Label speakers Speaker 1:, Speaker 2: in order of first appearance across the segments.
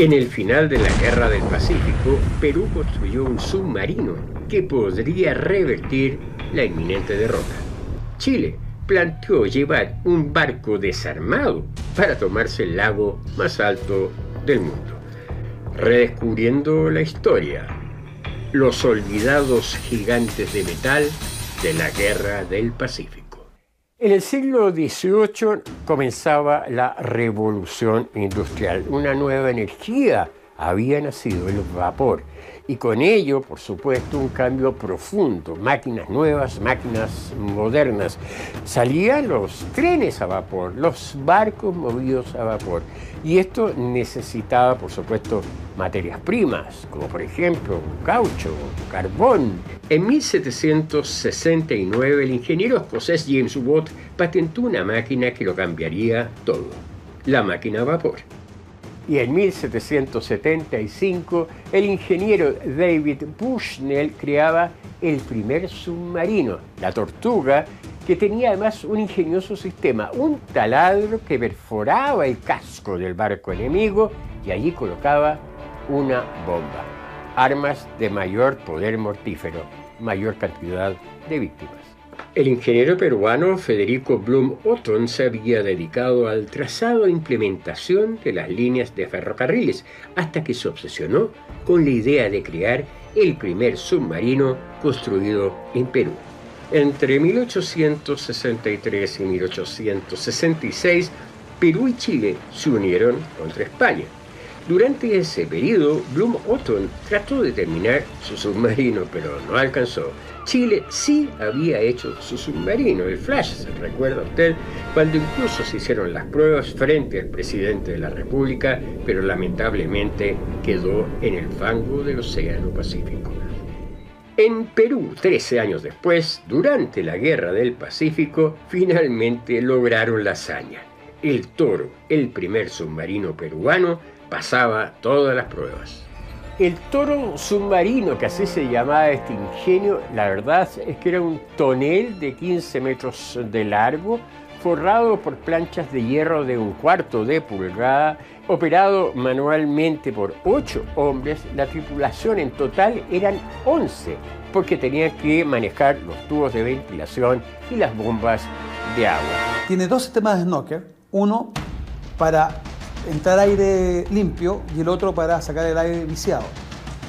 Speaker 1: En el final de la Guerra del Pacífico, Perú construyó un submarino que podría revertir la inminente derrota. Chile planteó llevar un barco desarmado para tomarse el lago más alto del mundo. Redescubriendo la historia, los olvidados gigantes de metal de la Guerra del Pacífico. En el siglo XVIII comenzaba la revolución industrial. Una nueva energía había nacido, el vapor. Y con ello, por supuesto, un cambio profundo. Máquinas nuevas, máquinas modernas. Salían los trenes a vapor, los barcos movidos a vapor. Y esto necesitaba, por supuesto, materias primas, como por ejemplo caucho, carbón. En 1769 el ingeniero escocés James Watt patentó una máquina que lo cambiaría todo, la máquina a vapor y en 1775 el ingeniero David Bushnell creaba el primer submarino, la Tortuga, que tenía además un ingenioso sistema, un taladro que perforaba el casco del barco enemigo y allí colocaba una bomba. Armas de mayor poder mortífero, mayor cantidad de víctimas. El ingeniero peruano Federico Blum Otton se había dedicado al trazado e implementación de las líneas de ferrocarriles hasta que se obsesionó con la idea de crear el primer submarino construido en Perú. Entre 1863 y 1866, Perú y Chile se unieron contra España. Durante ese periodo, Blum Otton trató de terminar su submarino, pero no alcanzó Chile sí había hecho su submarino, el Flash, ¿se recuerda usted? Cuando incluso se hicieron las pruebas frente al presidente de la República, pero lamentablemente quedó en el fango del Océano Pacífico. En Perú, 13 años después, durante la Guerra del Pacífico, finalmente lograron la hazaña. El Toro, el primer submarino peruano, pasaba todas las pruebas. El toro submarino, que así se llamaba este ingenio, la verdad es que era un tonel de 15 metros de largo, forrado por planchas de hierro de un cuarto de pulgada, operado manualmente por ocho hombres. La tripulación en total eran 11, porque tenían que manejar los tubos de ventilación y las bombas de agua.
Speaker 2: Tiene dos sistemas de snorkel, uno para entrar aire limpio y el otro para sacar el aire viciado.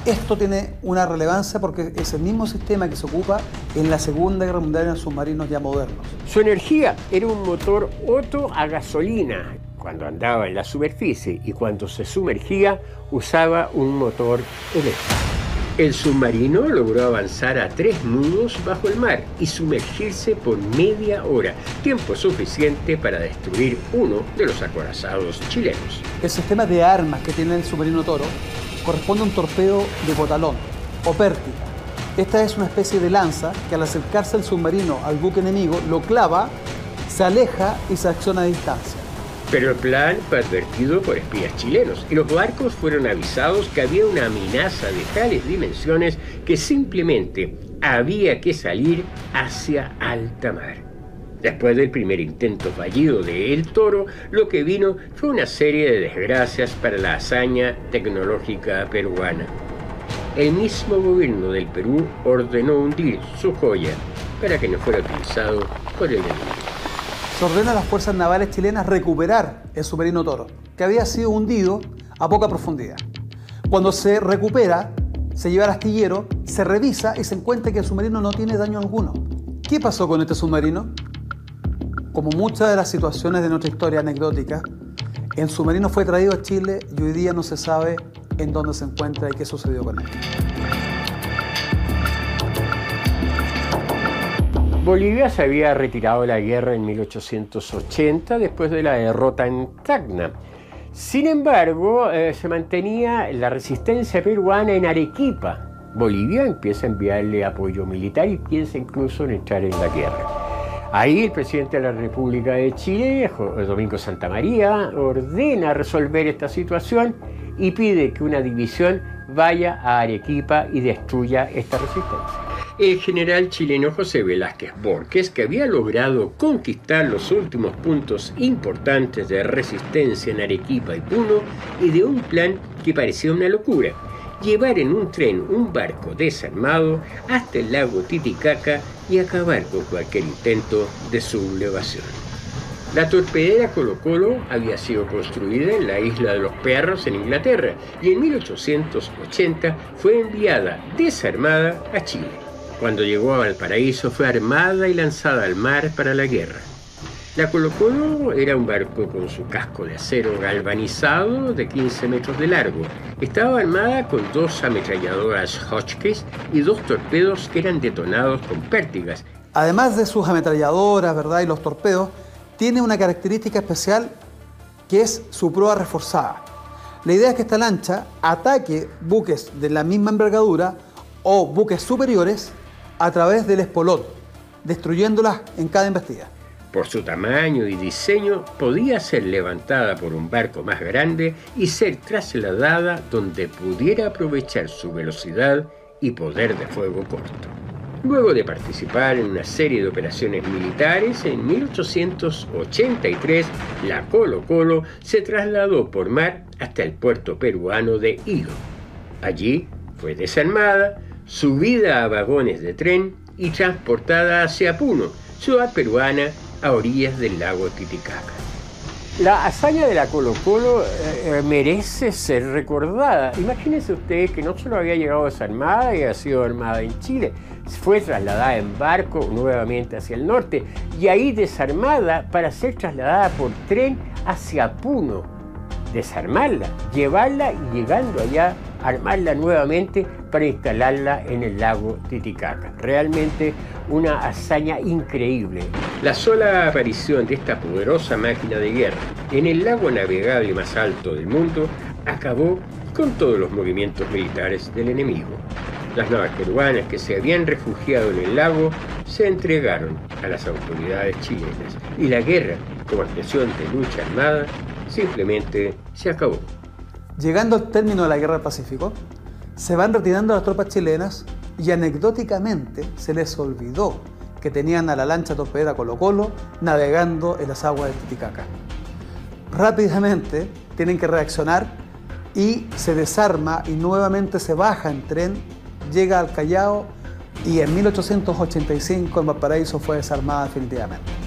Speaker 2: Esto tiene una relevancia porque es el mismo sistema que se ocupa en la Segunda Guerra Mundial en submarinos ya modernos.
Speaker 1: Su energía era un motor Otto a gasolina cuando andaba en la superficie y cuando se sumergía usaba un motor eléctrico. El submarino logró avanzar a tres nudos bajo el mar y sumergirse por media hora, tiempo suficiente para destruir uno de los acorazados chilenos.
Speaker 2: El sistema de armas que tiene el submarino Toro corresponde a un torpedo de botalón o pértiga. Esta es una especie de lanza que al acercarse al submarino al buque enemigo lo clava, se aleja y se acciona a distancia.
Speaker 1: Pero el plan fue advertido por espías chilenos y los barcos fueron avisados que había una amenaza de tales dimensiones que simplemente había que salir hacia alta mar. Después del primer intento fallido de El Toro, lo que vino fue una serie de desgracias para la hazaña tecnológica peruana. El mismo gobierno del Perú ordenó hundir su joya para que no fuera utilizado por el enemigo
Speaker 2: ordena a las fuerzas navales chilenas recuperar el submarino Toro, que había sido hundido a poca profundidad. Cuando se recupera, se lleva al astillero, se revisa y se encuentra que el submarino no tiene daño alguno. ¿Qué pasó con este submarino? Como muchas de las situaciones de nuestra historia anecdótica, el submarino fue traído a Chile y hoy día no se sabe en dónde se encuentra y qué sucedió con él.
Speaker 1: Bolivia se había retirado de la guerra en 1880 después de la derrota en Tacna. Sin embargo, eh, se mantenía la resistencia peruana en Arequipa. Bolivia empieza a enviarle apoyo militar y piensa incluso en entrar en la guerra. Ahí el presidente de la República de Chile, Domingo Santa María, ordena resolver esta situación y pide que una división vaya a Arequipa y destruya esta resistencia. El general chileno José Velázquez Borges, que había logrado conquistar los últimos puntos importantes de resistencia en Arequipa y Puno, y de un plan que parecía una locura, llevar en un tren un barco desarmado hasta el lago Titicaca y acabar con cualquier intento de sublevación. La torpedera Colo Colo había sido construida en la isla de los Perros en Inglaterra y en 1880 fue enviada desarmada a Chile. Cuando llegó a Valparaíso fue armada y lanzada al mar para la guerra. La Colo Colo era un barco con su casco de acero galvanizado de 15 metros de largo. Estaba armada con dos ametralladoras Hotchkiss y dos torpedos que eran detonados con pértigas.
Speaker 2: Además de sus ametralladoras, ¿verdad? Y los torpedos, tiene una característica especial que es su proa reforzada. La idea es que esta lancha ataque buques de la misma envergadura o buques superiores a través del espolón, destruyéndolas en cada embestida.
Speaker 1: Por su tamaño y diseño, podía ser levantada por un barco más grande y ser trasladada donde pudiera aprovechar su velocidad y poder de fuego corto. Luego de participar en una serie de operaciones militares, en 1883 la Colo Colo se trasladó por mar hasta el puerto peruano de Hilo. Allí fue desarmada, subida a vagones de tren y transportada hacia Puno, ciudad peruana a orillas del lago Titicaca. La hazaña de la Colo Colo eh, eh, merece ser recordada. Imagínense ustedes que no solo había llegado desarmada y ha sido armada en Chile, fue trasladada en barco nuevamente hacia el norte y ahí desarmada para ser trasladada por tren hacia Puno. Desarmarla, llevarla y llegando allá, armarla nuevamente para instalarla en el lago Titicaca. Realmente una hazaña increíble. La sola aparición de esta poderosa máquina de guerra en el lago navegable más alto del mundo acabó con todos los movimientos militares del enemigo. Las naves peruanas que se habían refugiado en el lago se entregaron a las autoridades chilenas y la guerra, como expresión de lucha armada, simplemente se acabó.
Speaker 2: Llegando al término de la Guerra del Pacífico, se van retirando las tropas chilenas y anecdóticamente se les olvidó que tenían a la lancha torpedera Colo Colo navegando en las aguas de Titicaca. Rápidamente tienen que reaccionar y se desarma y nuevamente se baja en tren, llega al Callao y en 1885 en Valparaíso fue desarmada definitivamente.